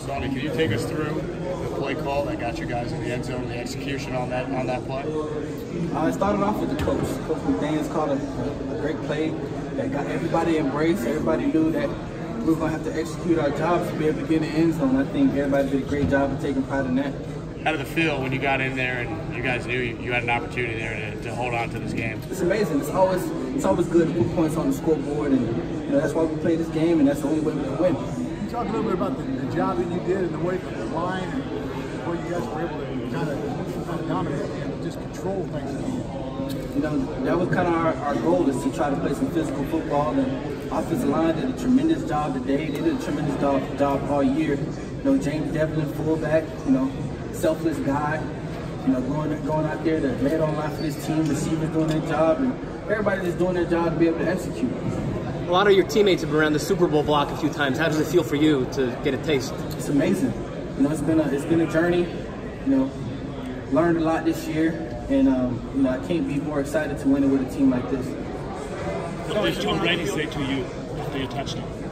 Sony, can you take us through the play call that got you guys in the end zone the execution on that on that play? Uh, I started off with the coach. Coach McDaniels called a, a great play that got everybody embraced. Everybody knew that we were going to have to execute our jobs to be able to get in the end zone. I think everybody did a great job of taking pride in that. How did it feel when you got in there and you guys knew you, you had an opportunity there to, to hold on to this game? It's amazing. It's always it's always good to put points on the scoreboard, and you know that's why we play this game, and that's the only way we can win. Can you talk a little bit about the, the job that you did and the way that the line and where you guys were able to kind of, kind of dominate and just control things? You know, that was kind of our, our goal is to try to play some physical football, and offensive line did a tremendous job today. They did a tremendous job, job all year. You know, James Develin, fullback, you know, selfless guy, you know, going going out there to lay it on line for this team, receivers doing their job, and everybody just doing their job to be able to execute. A lot of your teammates have been around the Super Bowl block a few times. How does it feel for you to get a taste? It's amazing. You know, it's been a it's been a journey. You know, learned a lot this year, and um, you know, I can't be more excited to win it with a team like this. What did Tom Brady say to you after your touchdown?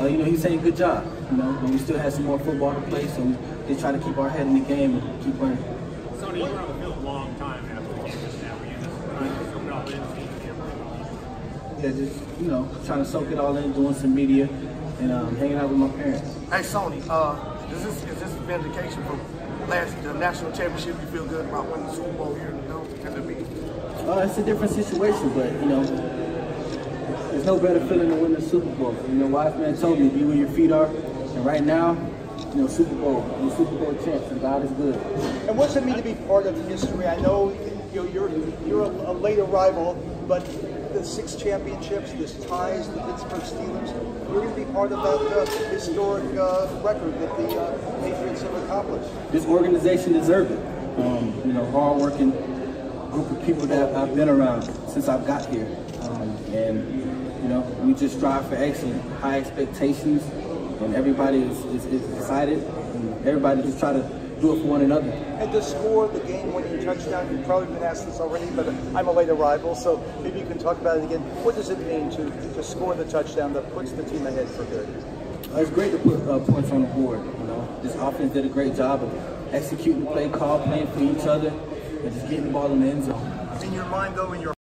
Uh, you know, he's saying good job. You know, but we still have some more football to play, so we just try to keep our head in the game and keep playing. Sony, you were on the field a long time after the game now. Were you just trying to soak it all in? Yeah, just you know, trying to soak it all in, doing some media, and um, hanging out with my parents. Hey, Sony, uh, is this is this vindication from last the national championship? You feel good about winning the Super Bowl here in the Dome? Can it? Uh, it's a different situation, but you know, there's no better feeling than winning the Super Bowl. You know, wise man told me, be where your feet are, and right now, you know, Super Bowl, the Super Bowl champs, and God is good. And what's it mean to be part of history? I know you know, you're you're a, a late arrival, but the six championships, this ties the Pittsburgh Steelers, you're going to be part of that uh, historic uh, record that the uh, Patriots have accomplished. This organization deserves it. Um, you know, hardworking group of people that I've been around since I've got here, um, and you know, we just strive for excellence, high expectations, and everybody is, is, is excited, and everybody just try to do it for one another. And to score the game-winning touchdown, you've probably been asked this already, but I'm a late arrival, so maybe you can talk about it again. What does it mean to, to score the touchdown that puts the team ahead for good? Uh, it's great to put uh, points on the board. You know, this offense did a great job of executing play call, playing for each other, and just getting the ball in the end zone. In your mind, though, in your